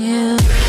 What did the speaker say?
you.